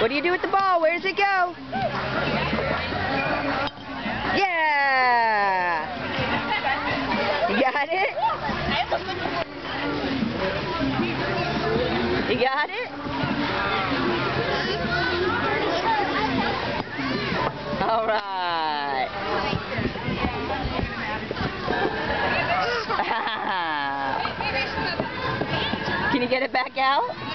What do you do with the ball? Where does it go? Yeah! You got it? You got it? All right. Can you get it back out?